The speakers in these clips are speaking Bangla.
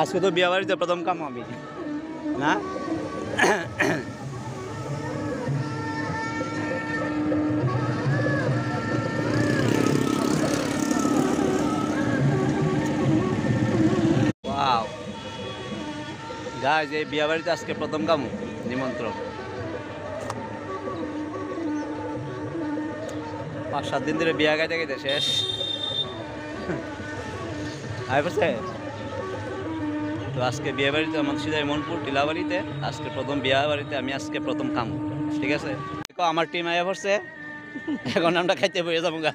আজকে তো বিয়ে বাড়িতে প্রথম কাম আমি না? গাইজ এই বিয়ে বাড়িতে আজকে প্রথম কাম, নিমন্ত্রণ। পাঁচ সাত দিন ধরে বিয়া গাইতে গাইতে শেষ। আয় পড়ছে তো আজকে বিয়ে বাড়িতে আমার সিধাই মনপুর, টিলাবাড়িতে, আজকে প্রথম বিয়া বাড়িতে আমি আজকে প্রথম কাম। ঠিক আছে? আমার টিম আয়া পড়ছে। এখন আমরা খাইতে বয়ে যাব গা।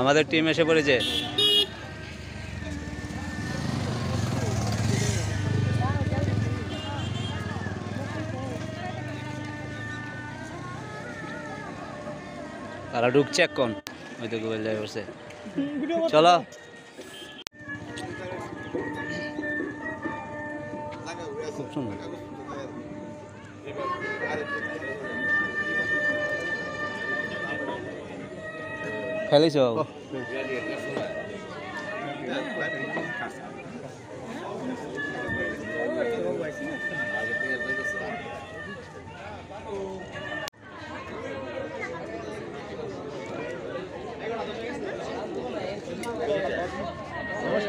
আমাদের টিম এসে পড়েছে। তারা ঢুকছে এখন। ওই তো গুগল যাই বসে চলো খুব সুন্দর খেলিছ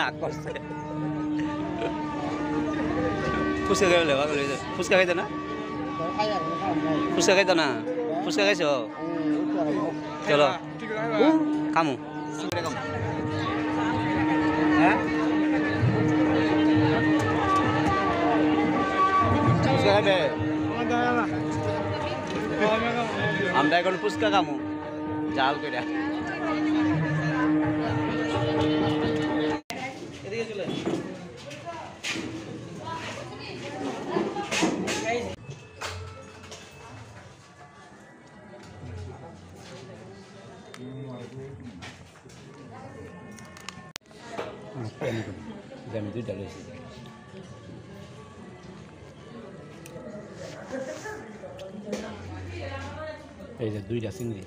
আগ করছে ফুচকা খাইলে ভালো হয়েছে ফুচকা খাইতে না ফুচকা খাইতো না ফুচকা খাইছো? চলো। খামু। হ্যাঁ? আমরা এখন ফুচকা খামু। জাল করে আমি দুইটা রয়েছে এই যে দুইটা চিংড়ি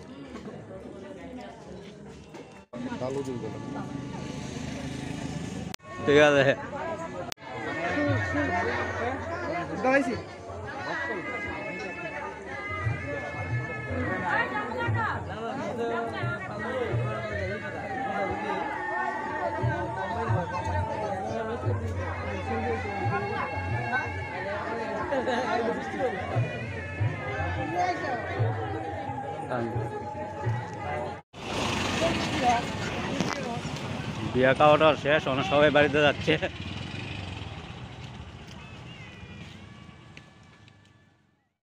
ঠিক আছে। বিয়া খাওয়াটা শেষ অনেক সবাই বাড়িতে যাচ্ছে।